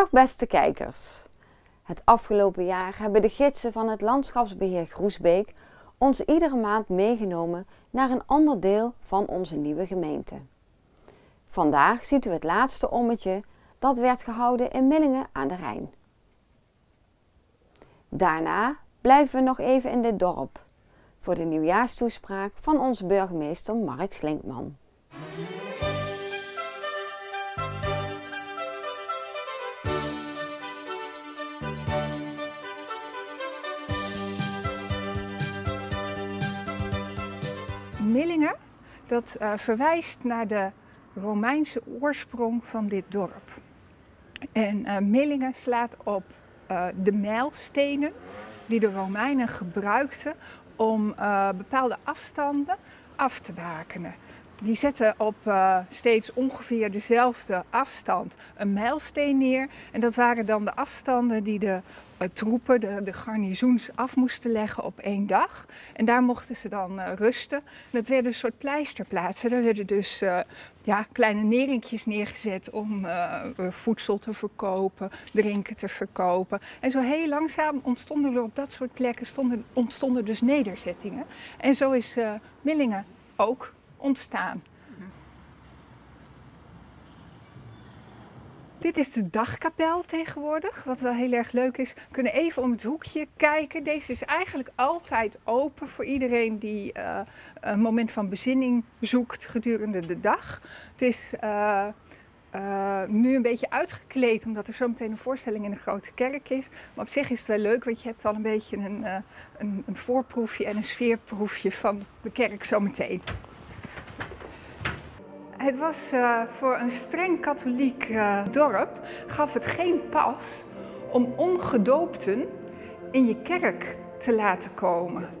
Dag beste kijkers. Het afgelopen jaar hebben de gidsen van het landschapsbeheer Groesbeek ons iedere maand meegenomen naar een ander deel van onze nieuwe gemeente. Vandaag ziet u het laatste ommetje dat werd gehouden in Millingen aan de Rijn. Daarna blijven we nog even in dit dorp voor de nieuwjaarstoespraak van onze burgemeester Mark Slinkman. Millingen, dat uh, verwijst naar de Romeinse oorsprong van dit dorp. En uh, Millingen slaat op uh, de mijlstenen die de Romeinen gebruikten om bepaalde afstanden af te bakenen. Die zetten op uh, steeds ongeveer dezelfde afstand een mijlsteen neer. En dat waren dan de afstanden die de uh, troepen, de, de, garnizoens, af moesten leggen op één dag. En daar mochten ze dan uh, rusten. En dat werden een soort pleisterplaatsen. Daar werden dus ja, kleine neringjes neergezet om voedsel te verkopen, drinken te verkopen. En zo heel langzaam ontstonden er op dat soort plekken stonden, ontstonden dus nederzettingen. En zo is Millingen ook ontstaan. Dit is de dagkapel tegenwoordig, wat wel heel erg leuk is. We kunnen even om het hoekje kijken. Deze is eigenlijk altijd open voor iedereen die uh, een moment van bezinning zoekt gedurende de dag. Het is uh, uh, nu een beetje uitgekleed, omdat er zometeen een voorstelling in een grote kerk is. Maar op zich is het wel leuk, want je hebt al een beetje een, een, een voorproefje en een sfeerproefje van de kerk zometeen. Het was uh, voor een streng katholiek uh, dorp, gaf het geen pas om ongedoopten in je kerk te laten komen.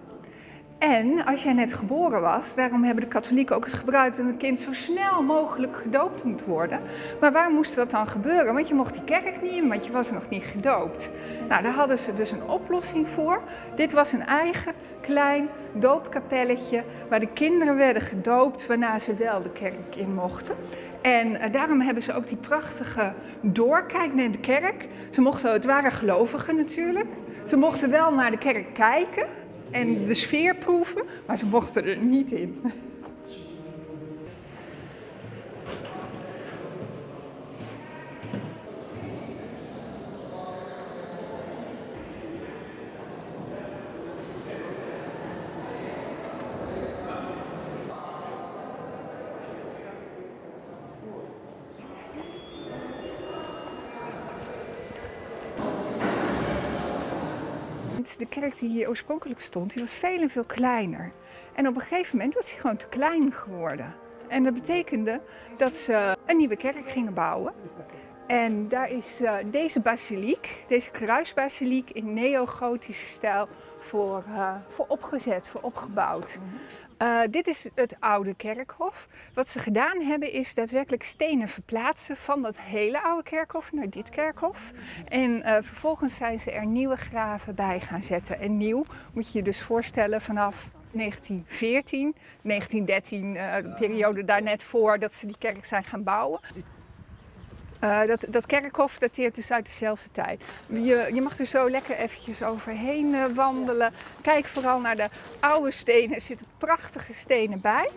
En als jij net geboren was, daarom hebben de katholieken ook het gebruikt dat een kind zo snel mogelijk gedoopt moet worden. Maar waar moest dat dan gebeuren? Want je mocht die kerk niet in, want je was nog niet gedoopt. Nou, daar hadden ze dus een oplossing voor. Dit was een eigen klein doopkapelletje waar de kinderen werden gedoopt waarna ze wel de kerk in mochten. En uh, daarom hebben ze ook die prachtige doorkijk naar de kerk. Ze mochten, het waren gelovigen natuurlijk. Ze mochten wel naar de kerk kijken en de sfeer proeven, maar ze mochten er niet in. De kerk die hier oorspronkelijk stond, die was veel en veel kleiner. En op een gegeven moment was hij gewoon te klein geworden. En dat betekende dat ze een nieuwe kerk gingen bouwen. En daar is uh, deze basiliek, deze kruisbasiliek in neogotische stijl voor, uh, voor opgezet, voor opgebouwd. Uh, dit is het oude kerkhof. Wat ze gedaan hebben is daadwerkelijk stenen verplaatsen van dat hele oude kerkhof naar dit kerkhof. En uh, vervolgens zijn ze er nieuwe graven bij gaan zetten. En nieuw moet je je dus voorstellen vanaf 1914, 1913, uh, de periode daar net voor dat ze die kerk zijn gaan bouwen. Uh, dat, dat, kerkhof dateert dus uit dezelfde tijd. Je, je mag er zo lekker eventjes overheen uh, wandelen. Kijk vooral naar de oude stenen. Er zitten prachtige stenen bij.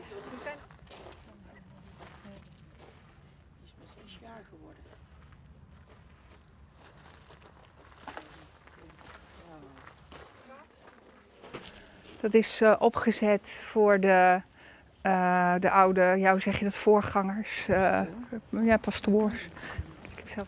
Dat is uh, opgezet voor de uh, de oude, ja, hoe zeg je dat, voorgangers, uh, ja, pastoors. Ik heb zelf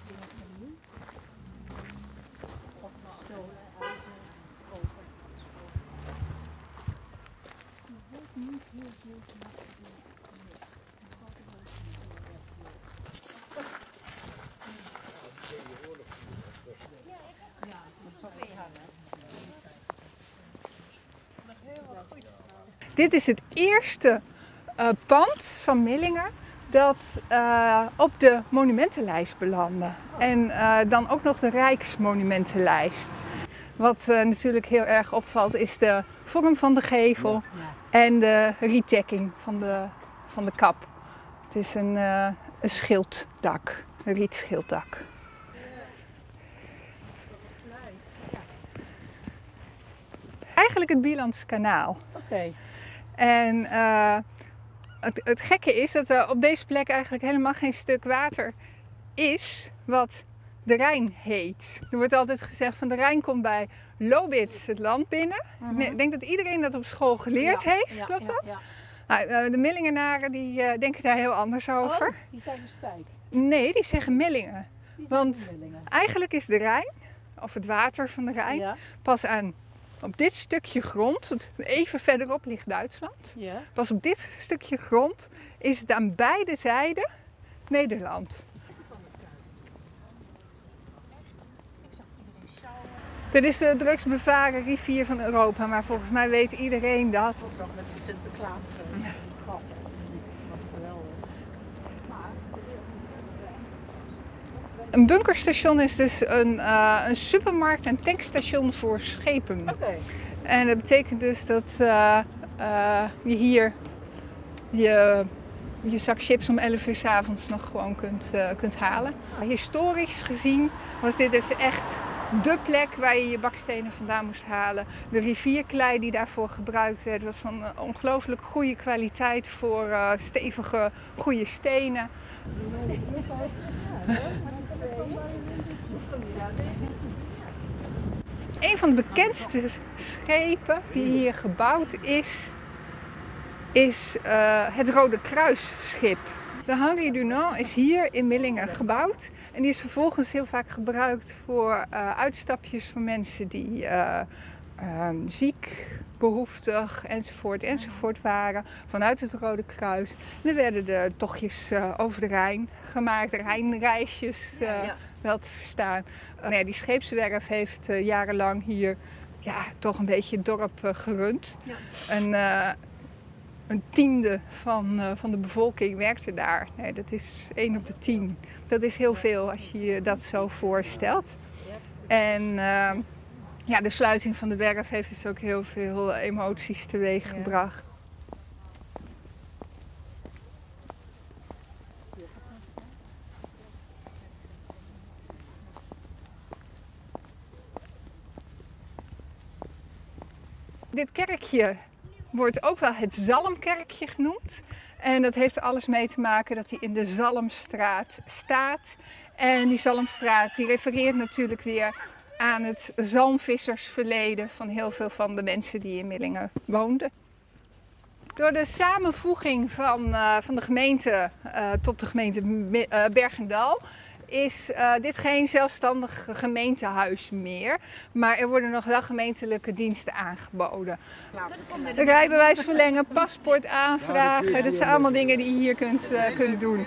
Dit is het eerste eh, pand van Millingen dat eh, op de monumentenlijst belandde. En eh, dan ook nog de Rijksmonumentenlijst. Wat natuurlijk heel erg opvalt is de vorm van de gevel en de rietdekking van de, van de kap. Het is een, een schilddak, een rietschilddak. eigenlijk het Bielandskanaal. Oké. En het, het gekke is dat er op deze plek eigenlijk helemaal geen stuk water is wat de Rijn heet. Er wordt altijd gezegd van de Rijn komt bij Lobit het land binnen. Ik denk dat iedereen dat op school geleerd Mhm. Ja, heeft, ja, klopt ja, dat? Ja. Nou, eh, de Millingenaren die eh, denken daar heel anders over. Oh, die zijn dus spijk. Nee, die zeggen Millingen. Die Want- Millingen. Eigenlijk is de Rijn, of het water van de Rijn, pas aan op dit stukje grond, even verderop ligt Duitsland. ja. Pas op dit stukje grond is het aan beide zijden Nederland. Dit is de drugsbevaren rivier van Europa, maar volgens mij weet iedereen dat. Dat is nog met zijn Sinterklaas. eh, Een bunkerstation is dus een, eh, een supermarkt en tankstation voor schepen. Oké. En dat betekent dus dat eh, eh, je hier je, je zak chips om 11 uur s avonds nog gewoon kunt, kunt halen. Historisch gezien was dit dus echt de plek waar je je bakstenen vandaan moest halen. De rivierklei die daarvoor gebruikt werd was van ongelooflijk goede kwaliteit voor stevige, goede stenen. Een van de bekendste schepen die hier gebouwd is, is eh, het Rode Kruisschip. De Henri Dunant is hier in Millingen gebouwd. En die is vervolgens heel vaak gebruikt voor eh, uitstapjes van mensen die ehm, ziek, behoeftig enzovoort enzovoort waren. Vanuit het Rode Kruis. En er werden de tochtjes eh, over de Rijn gemaakt, Rijnreisjes eh, ja. wel te verstaan. Uh, nou ja, die scheepswerf heeft eh, jarenlang hier ja, toch een beetje het dorp eh, gerund. Ja. En, eh, een tiende van, eh, van de bevolking werkte daar. Nee, dat is 1 op de 10. Dat is heel veel als je je dat zo voorstelt. En eh, ja, de sluiting van de werf heeft dus ook heel veel emoties teweeg gebracht. Dit kerkje wordt ook wel het Zalmkerkje genoemd. En dat heeft alles mee te maken dat hij in de Zalmstraat staat. En die Zalmstraat die refereert natuurlijk weer aan het zalmvissersverleden van heel veel van de mensen die in Millingen woonden. Door de samenvoeging van, eh, van de gemeente eh, tot de gemeente eh, Bergendal is dit geen zelfstandig gemeentehuis meer. Maar er worden nog wel gemeentelijke diensten aangeboden. Rijbewijs verlengen, paspoort aanvragen. Dat zijn allemaal dingen die je hier kunt, kunt doen.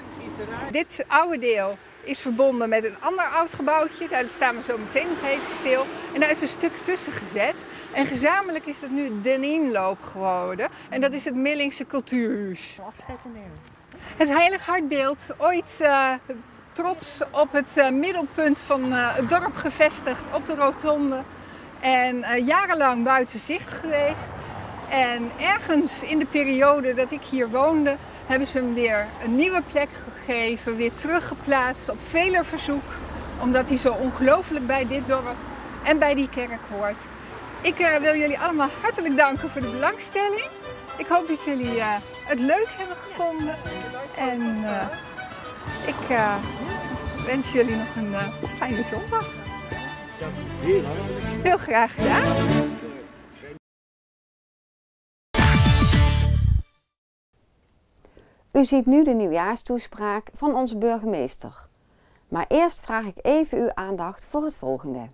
Dit oude deel is verbonden met een ander oud gebouwtje. Daar staan we zo meteen nog even stil. En daar is een stuk tussen gezet. En gezamenlijk is dat nu Den Inloop geworden. En dat is het Millingse Cultuurhuis. Het Heilig Hartbeeld, ooit eh, trots op het eh, middelpunt van eh, het dorp gevestigd op de rotonde. En jarenlang buiten zicht geweest. En ergens in de periode dat ik hier woonde, hebben ze hem weer een nieuwe plek gegeven, weer teruggeplaatst op veler verzoek. Omdat hij zo ongelooflijk bij dit dorp en bij die kerk hoort. Ik eh, wil jullie allemaal hartelijk danken voor de belangstelling. Ik hoop dat jullie eh, het leuk hebben gevonden. En eh, ik wens jullie nog een fijne zondag. Heel graag gedaan. U ziet nu de nieuwjaarstoespraak van onze burgemeester. Maar eerst vraag ik even uw aandacht voor het volgende.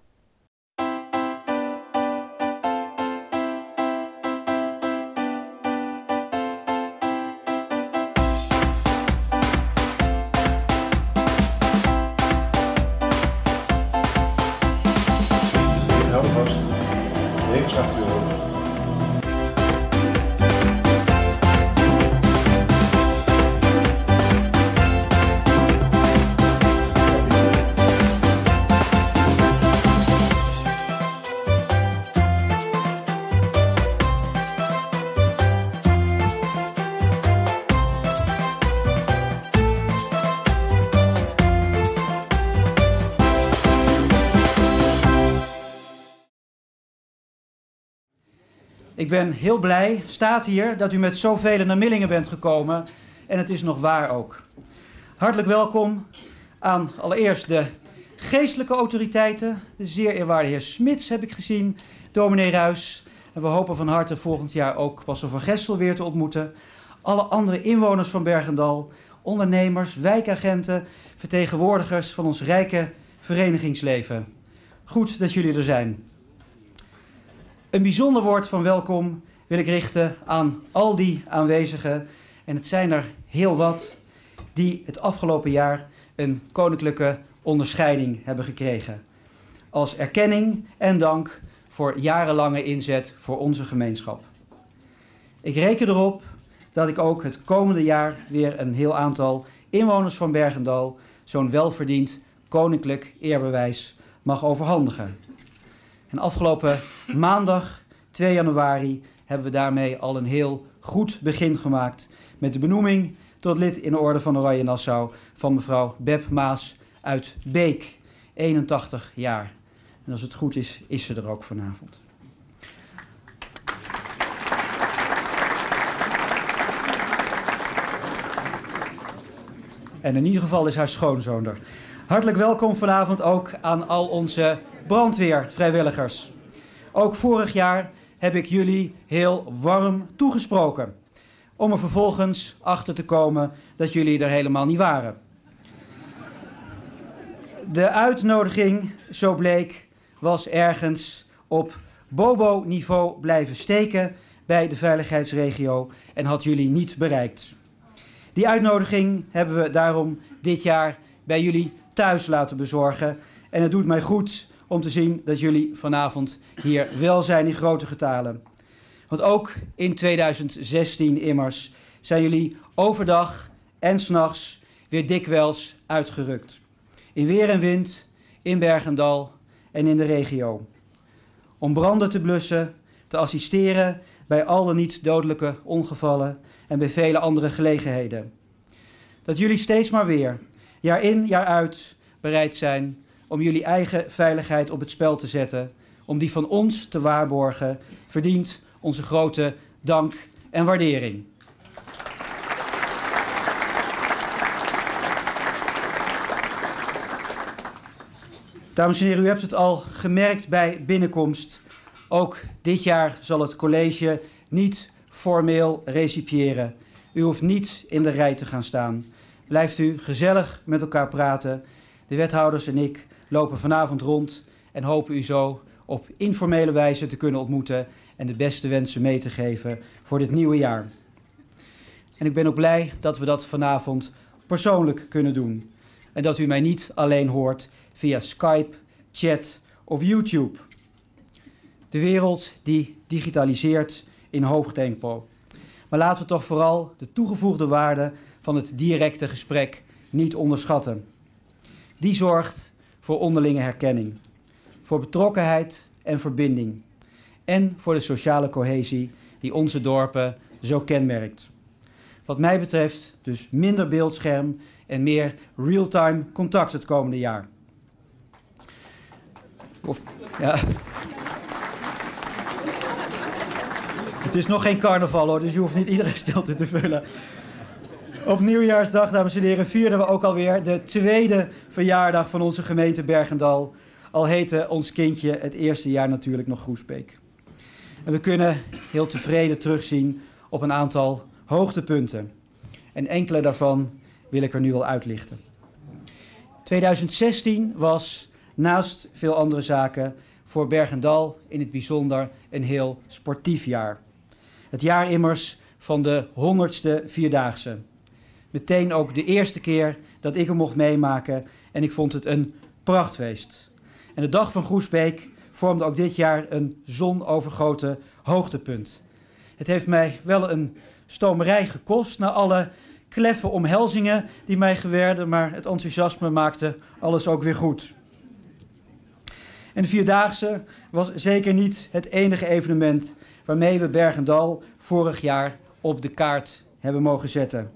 Ik ben heel blij, staat hier, dat u met zoveel naar Millingen bent gekomen. En het is nog waar ook. Hartelijk welkom aan allereerst de geestelijke autoriteiten. De zeer eerwaarde heer Smits heb ik gezien, dominee Ruis. En we hopen van harte volgend jaar ook Pastor van Gestel weer te ontmoeten. Alle andere inwoners van Bergendal, ondernemers, wijkagenten, vertegenwoordigers van ons rijke verenigingsleven. Goed dat jullie er zijn. Een bijzonder woord van welkom wil ik richten aan al die aanwezigen. En het zijn er heel wat die het afgelopen jaar een koninklijke onderscheiding hebben gekregen. Als erkenning en dank voor jarenlange inzet voor onze gemeenschap. Ik reken erop dat ik ook het komende jaar weer een heel aantal inwoners van Bergendal zo'n welverdiend koninklijk eerbewijs mag overhandigen. En afgelopen maandag 2 januari hebben we daarmee al een heel goed begin gemaakt met de benoeming tot lid in de Orde van Oranje Nassau van mevrouw Beb Maas uit Beek, 81 jaar. En als het goed is, is ze er ook vanavond. En in ieder geval is haar schoonzoon er. Hartelijk welkom vanavond ook aan al onze brandweervrijwilligers. Ook vorig jaar heb ik jullie heel warm toegesproken. Om er vervolgens achter te komen dat jullie er helemaal niet waren. De uitnodiging, zo bleek, was ergens op Bobo-niveau blijven steken bij de veiligheidsregio en had jullie niet bereikt. Die uitnodiging hebben we daarom dit jaar bij jullie thuis laten bezorgen. En het doet mij goed om te zien dat jullie vanavond hier wel zijn in grote getalen. Want ook in 2016 immers zijn jullie overdag en s'nachts weer dikwijls uitgerukt. In weer en wind, in Bergendal en in de regio. Om branden te blussen, te assisteren bij alle niet dodelijke ongevallen en bij vele andere gelegenheden. Dat jullie steeds maar weer, jaar in, jaar uit, bereid zijn om jullie eigen veiligheid op het spel te zetten, om die van ons te waarborgen, verdient onze grote dank en waardering. Dames en heren, u hebt het al gemerkt bij binnenkomst. Ook dit jaar zal het college niet formeel recipiëren. U hoeft niet in de rij te gaan staan. Blijft u gezellig met elkaar praten. De wethouders en ik lopen vanavond rond en hopen u zo op informele wijze te kunnen ontmoeten en de beste wensen mee te geven voor dit nieuwe jaar. En ik ben ook blij dat we dat vanavond persoonlijk kunnen doen. En dat u mij niet alleen hoort via Skype, chat of YouTube. De wereld die digitaliseert in hoog tempo. Maar laten we toch vooral de toegevoegde waarde van het directe gesprek niet onderschatten. Die zorgt voor onderlinge herkenning, voor betrokkenheid en verbinding en voor de sociale cohesie die onze dorpen zo kenmerkt. Wat mij betreft dus minder beeldscherm en meer real-time contact het komende jaar. Of, ja. Het is nog geen carnaval hoor, dus je hoeft niet iedere stilte te vullen. Op nieuwjaarsdag, dames en heren, vierden we ook alweer de tweede verjaardag van onze gemeente Bergendal. Al heette ons kindje het eerste jaar natuurlijk nog Groesbeek. En we kunnen heel tevreden terugzien op een aantal hoogtepunten. En enkele daarvan wil ik er nu al uitlichten. 2016 was naast veel andere zaken voor Bergendal in het bijzonder een heel sportief jaar. Het jaar immers van de 100ste Vierdaagse meteen ook de eerste keer dat ik hem mocht meemaken en ik vond het een prachtfeest. En de dag van Groesbeek vormde ook dit jaar een zonovergoten hoogtepunt. Het heeft mij wel een stomerij gekost na alle kleffe omhelzingen die mij gewerden, maar het enthousiasme maakte alles ook weer goed. En de Vierdaagse was zeker niet het enige evenement waarmee we Bergendal vorig jaar op de kaart hebben mogen zetten.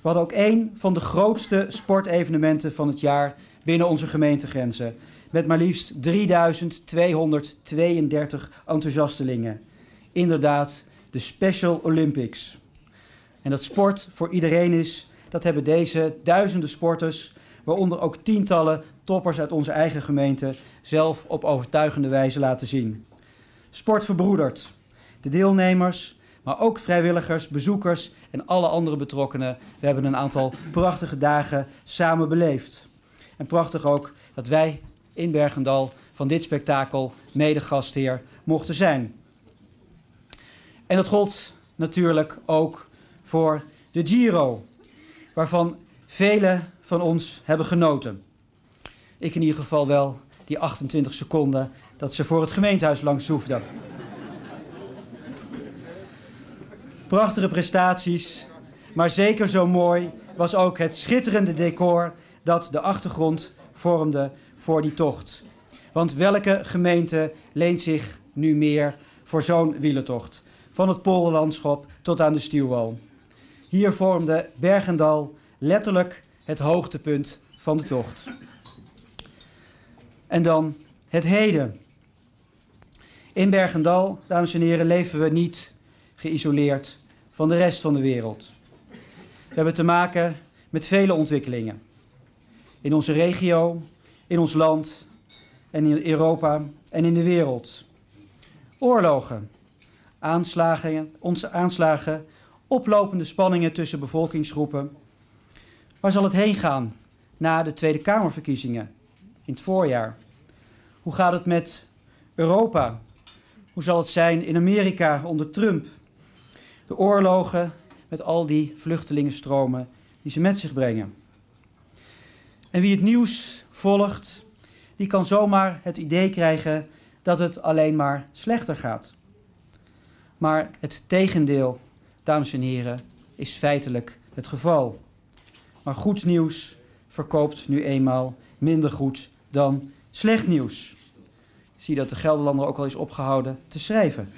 We hadden ook één van de grootste sportevenementen van het jaar binnen onze gemeentegrenzen. Met maar liefst 3232 enthousiastelingen. inderdaad de Special Olympics. En dat sport voor iedereen is, dat hebben deze duizenden sporters, waaronder ook tientallen toppers uit onze eigen gemeente, zelf op overtuigende wijze laten zien. Sport verbroedert. De deelnemers, maar ook vrijwilligers, bezoekers en alle andere betrokkenen. We hebben een aantal prachtige dagen samen beleefd. En prachtig ook dat wij in Bergendal van dit spektakel mede gastheer mochten zijn. En dat gold natuurlijk ook voor de Giro, waarvan velen van ons hebben genoten. Ik in ieder geval wel die 28 seconden dat ze voor het gemeentehuis langs zoefden. Prachtige prestaties, maar zeker zo mooi was ook het schitterende decor dat de achtergrond vormde voor die tocht. Want welke gemeente leent zich nu meer voor zo'n wielertocht? Van het Polenlandschap tot aan de Stuwwal. Hier vormde Bergendal letterlijk het hoogtepunt van de tocht. En dan het heden. In Bergendal, dames en heren, leven we niet geïsoleerd van de rest van de wereld. We hebben te maken met vele ontwikkelingen. In onze regio, in ons land en in Europa en in de wereld. Oorlogen, aanslagen, onze aanslagen, oplopende spanningen tussen bevolkingsgroepen. Waar zal het heen gaan na de Tweede Kamerverkiezingen in het voorjaar? Hoe gaat het met Europa? Hoe zal het zijn in Amerika onder Trump? De oorlogen met al die vluchtelingenstromen die ze met zich brengen. En wie het nieuws volgt, die kan zomaar het idee krijgen dat het alleen maar slechter gaat. Maar het tegendeel, dames en heren, is feitelijk het geval. Maar goed nieuws verkoopt nu eenmaal minder goed dan slecht nieuws. Ik zie dat de Gelderlander ook al is opgehouden te schrijven.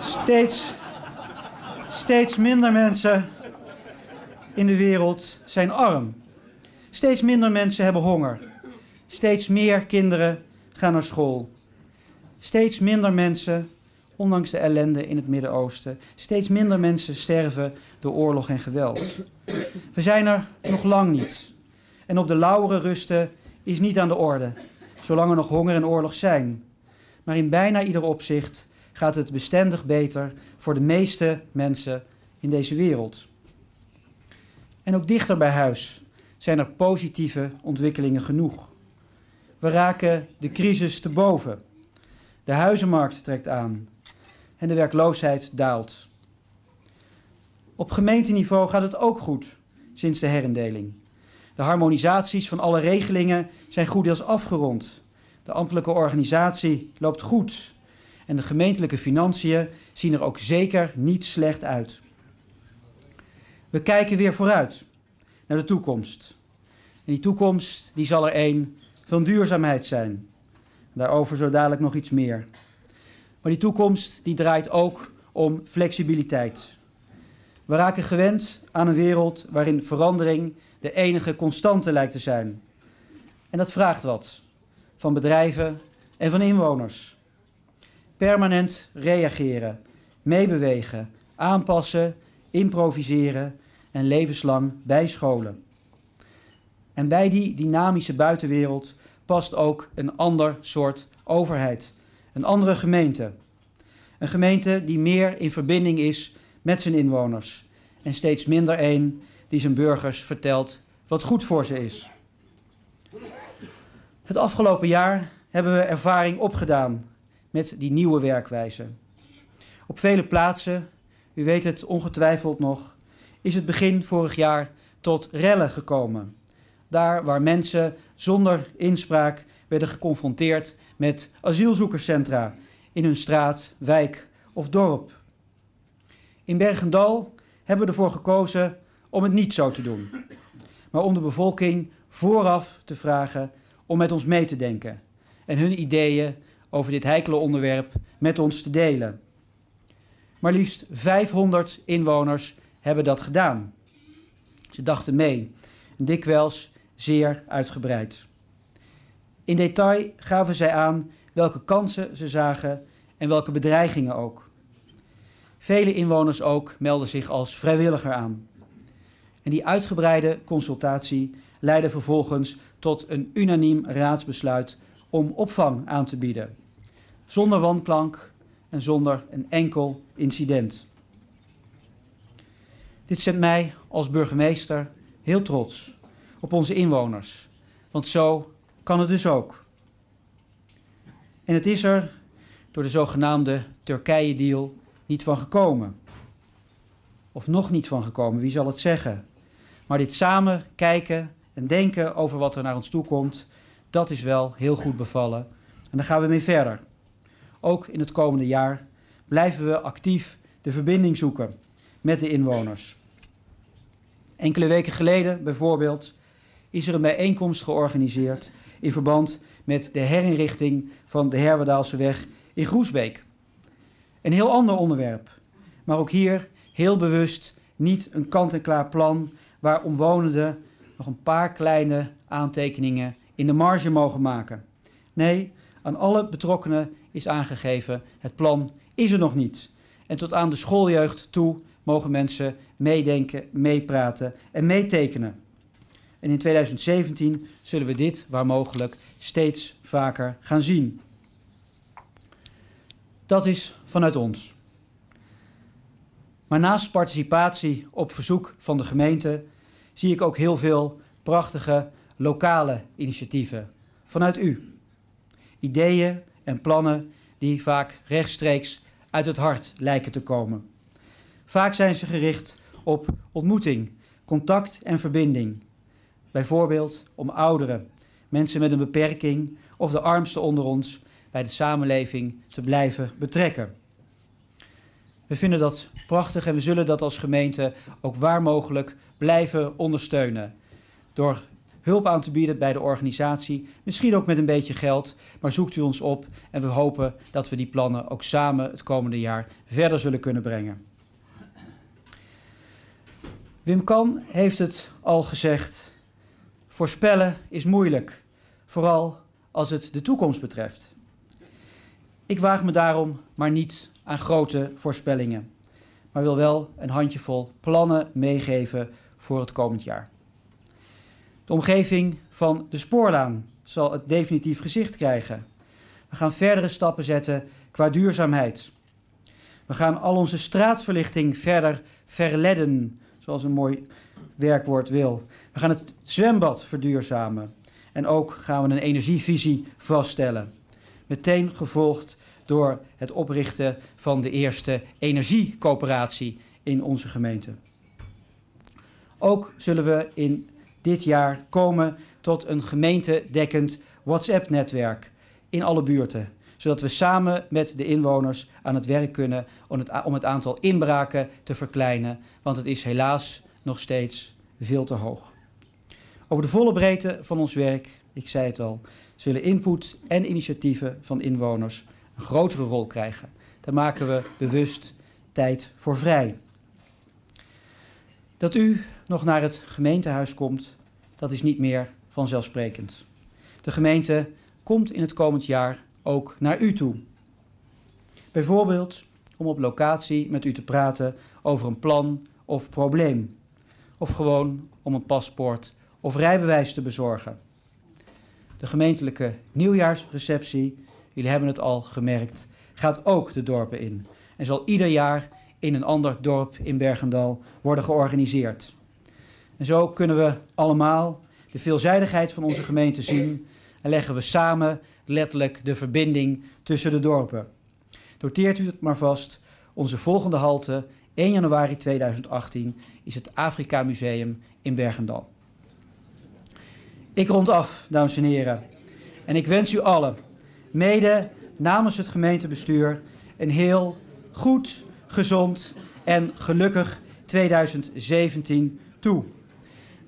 Steeds, steeds minder mensen in de wereld zijn arm. Steeds minder mensen hebben honger. Steeds meer kinderen gaan naar school. Steeds minder mensen, ondanks de ellende in het Midden-Oosten, steeds minder mensen sterven door oorlog en geweld. We zijn er nog lang niet. En op de lauweren rusten is niet aan de orde, zolang er nog honger en oorlog zijn. Maar in bijna ieder opzicht gaat het bestendig beter voor de meeste mensen in deze wereld. En ook dichter bij huis zijn er positieve ontwikkelingen genoeg. We raken de crisis te boven. De huizenmarkt trekt aan en de werkloosheid daalt. Op gemeenteniveau gaat het ook goed sinds de herindeling. De harmonisaties van alle regelingen zijn goed deels afgerond. De ambtelijke organisatie loopt goed en de gemeentelijke financiën zien er ook zeker niet slecht uit. We kijken weer vooruit naar de toekomst. En die toekomst die zal er één van duurzaamheid zijn. Daarover zo dadelijk nog iets meer. Maar die toekomst die draait ook om flexibiliteit. We raken gewend aan een wereld waarin verandering de enige constante lijkt te zijn. En dat vraagt wat van bedrijven en van inwoners. Permanent reageren, meebewegen, aanpassen, improviseren en levenslang bijscholen. En bij die dynamische buitenwereld past ook een ander soort overheid, een andere gemeente. Een gemeente die meer in verbinding is met zijn inwoners en steeds minder een die zijn burgers vertelt wat goed voor ze is. Het afgelopen jaar hebben we ervaring opgedaan met die nieuwe werkwijze. Op vele plaatsen, u weet het ongetwijfeld nog, is het begin vorig jaar tot rellen gekomen. Daar waar mensen zonder inspraak werden geconfronteerd met asielzoekerscentra in hun straat, wijk of dorp. In Bergendal hebben we ervoor gekozen om het niet zo te doen, maar om de bevolking vooraf te vragen om met ons mee te denken en hun ideeën over dit heikele onderwerp met ons te delen. Maar liefst 500 inwoners hebben dat gedaan. Ze dachten mee, dikwijls zeer uitgebreid. In detail gaven zij aan welke kansen ze zagen en welke bedreigingen ook. Vele inwoners ook melden zich als vrijwilliger aan. En die uitgebreide consultatie leidde vervolgens tot een unaniem raadsbesluit om opvang aan te bieden. Zonder wanklank en zonder een enkel incident. Dit zet mij als burgemeester heel trots op onze inwoners, want zo kan het dus ook. En het is er door de zogenaamde Turkije-deal niet van gekomen. Of nog niet van gekomen, wie zal het zeggen? Maar dit samen kijken en denken over wat er naar ons toe komt, dat is wel heel goed bevallen. En daar gaan we mee verder. Ook in het komende jaar blijven we actief de verbinding zoeken met de inwoners. Enkele weken geleden bijvoorbeeld is er een bijeenkomst georganiseerd in verband met de herinrichting van de Herwedaalseweg in Groesbeek. Een heel ander onderwerp, maar ook hier heel bewust niet een kant-en-klaar plan waar omwonenden nog een paar kleine aantekeningen in de marge mogen maken. Nee, aan alle betrokkenen is aangegeven: het plan is er nog niet. En tot aan de schooljeugd toe mogen mensen meedenken, meepraten en meetekenen. En in 2017 zullen we dit, waar mogelijk, steeds vaker gaan zien. Dat is vanuit ons. Maar naast participatie op verzoek van de gemeente zie ik ook heel veel prachtige lokale initiatieven vanuit u. Ideeën en plannen die vaak rechtstreeks uit het hart lijken te komen. Vaak zijn ze gericht op ontmoeting, contact en verbinding. Bijvoorbeeld om ouderen, mensen met een beperking of de armsten onder ons bij de samenleving te blijven betrekken. We vinden dat prachtig en we zullen dat als gemeente ook waar mogelijk blijven ondersteunen. Door hulp aan te bieden bij de organisatie, misschien ook met een beetje geld, maar zoekt u ons op en we hopen dat we die plannen ook samen het komende jaar verder zullen kunnen brengen. Wim Kan heeft het al gezegd. Voorspellen is moeilijk, vooral als het de toekomst betreft. Ik waag me daarom maar niet aan grote voorspellingen, maar wil wel een handjevol plannen meegeven voor het komend jaar. De omgeving van de spoorlaan zal het definitief gezicht krijgen. We gaan verdere stappen zetten qua duurzaamheid. We gaan al onze straatverlichting verder verledden, zoals een mooi werkwoord wil. We gaan het zwembad verduurzamen. En ook gaan we een energievisie vaststellen. Meteen gevolgd door het oprichten van de eerste energiecoöperatie in onze gemeente. Ook zullen we in dit jaar komen tot een gemeentedekkend WhatsApp-netwerk in alle buurten. Zodat we samen met de inwoners aan het werk kunnen om het, om het aantal inbraken te verkleinen. Want het is helaas nog steeds veel te hoog. Over de volle breedte van ons werk, ik zei het al, zullen input en initiatieven van inwoners een grotere rol krijgen. Daar maken we bewust tijd voor vrij. Dat u nog naar het gemeentehuis komt, dat is niet meer vanzelfsprekend. De gemeente komt in het komend jaar ook naar u toe. Bijvoorbeeld om op locatie met u te praten over een plan of probleem. Of gewoon om een paspoort of rijbewijs te bezorgen. De gemeentelijke nieuwjaarsreceptie, jullie hebben het al gemerkt, gaat ook de dorpen in. En zal ieder jaar in een ander dorp in Bergendal worden georganiseerd. En zo kunnen we allemaal de veelzijdigheid van onze gemeente zien en leggen we samen letterlijk de verbinding tussen de dorpen. Noteert u het maar vast, onze volgende halte 1 januari 2018 is het Afrika Museum in Bergendal. Ik rond af, dames en heren. En ik wens u allen, mede namens het gemeentebestuur, een heel goed, gezond en gelukkig 2017 toe.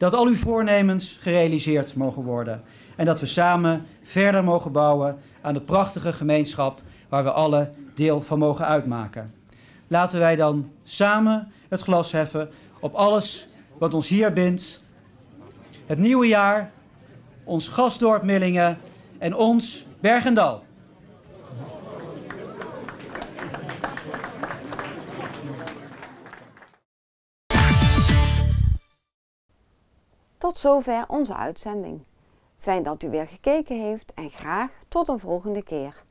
Dat al uw voornemens gerealiseerd mogen worden. En dat we samen verder mogen bouwen aan de prachtige gemeenschap waar we alle deel van mogen uitmaken. Laten wij dan samen het glas heffen op alles wat ons hier bindt. Het nieuwe jaar, ons gastdorp Millingen en ons Bergendal. Zover onze uitzending. Fijn dat u weer gekeken heeft en graag tot een volgende keer.